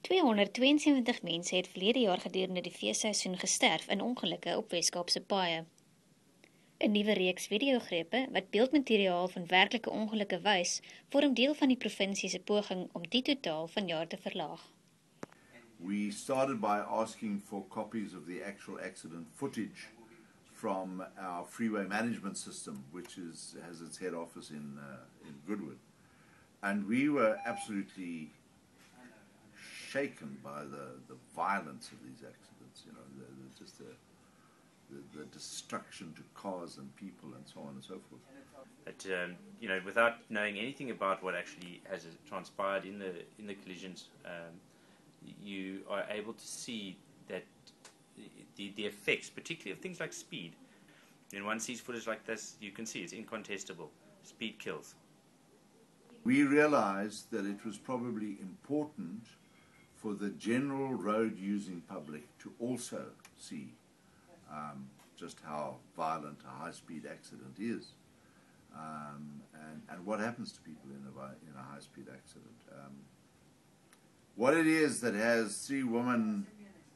272 mense het verlede jaar gedurende die feesseisoen gesterf in ongelukke op Wes-Kaapse paaie. 'n Nuwe reeks videogrepe wat beeldmateriaal van werklike ongelukke wys, vorm deel van die provinsie se poging om die totaal vanjaar te verlaag. We started by asking for copies of the actual accident footage from our freeway management system, which is, has its head office in, uh, in Goodwood. And we were absolutely shaken by the, the violence of these accidents, you know, the, the, just the, the, the, destruction to cars and people and so on and so forth. But, um, you know, without knowing anything about what actually has transpired in the, in the collisions, um, you are able to see that the, the effects, particularly of things like speed. When one sees footage like this, you can see it's incontestable. Speed kills. We realized that it was probably important for the general road using public to also see um, just how violent a high speed accident is um, and, and what happens to people in a, in a high speed accident. Um, what it is that has three women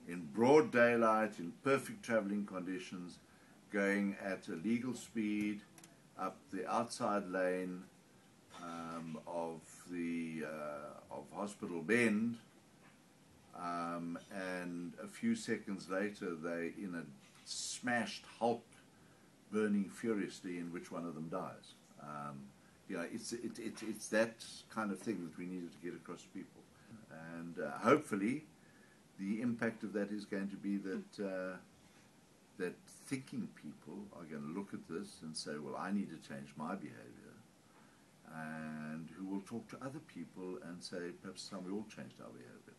in broad daylight, in perfect traveling conditions, going at a legal speed up the outside lane um, of the uh, of Hospital Bend um, and a few seconds later, they in a smashed Hulk burning furiously, in which one of them dies. Um, you know, it's it, it, it's that kind of thing that we needed to get across to people, and uh, hopefully, the impact of that is going to be that uh, that thinking people are going to look at this and say, well, I need to change my behaviour, and who will talk to other people and say, perhaps it's time we all changed our behaviour.